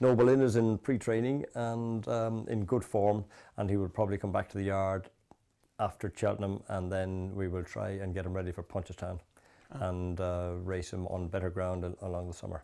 Noble Inn is in pre-training and um, in good form, and he will probably come back to the yard after Cheltenham, and then we will try and get him ready for Punchestown ah. and uh, race him on better ground along the summer.